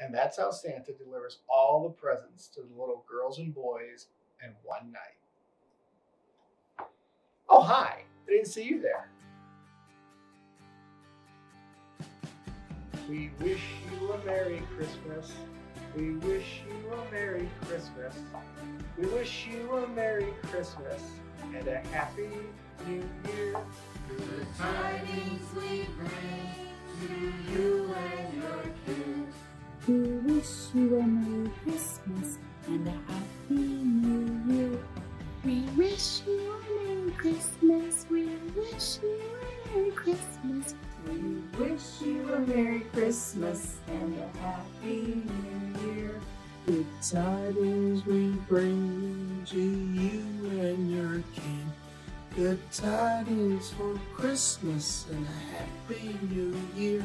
And that's how Santa delivers all the presents to the little girls and boys in one night. Oh, hi. I didn't see you there. We wish you a Merry Christmas. We wish you a Merry Christmas. We wish you a Merry Christmas and a Happy New Year. Good tidings wish you a Merry Christmas and a Happy New Year. We wish you a Merry Christmas. We wish you a Merry Christmas. We wish you a Merry Christmas and a Happy New Year. Good tidings we bring to you and your king. Good tidings for Christmas and a happy new year.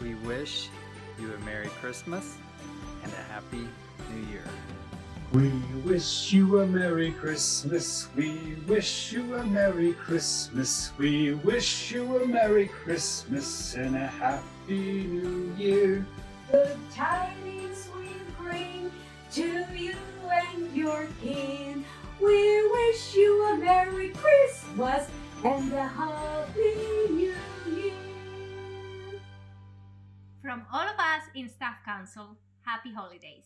We wish you a Merry Christmas and a Happy New Year. We wish you a Merry Christmas. We wish you a Merry Christmas. We wish you a Merry Christmas and a Happy New Year. The tidings we bring to you and your kin. We wish you a Merry Christmas From all of us in Staff Council, happy holidays.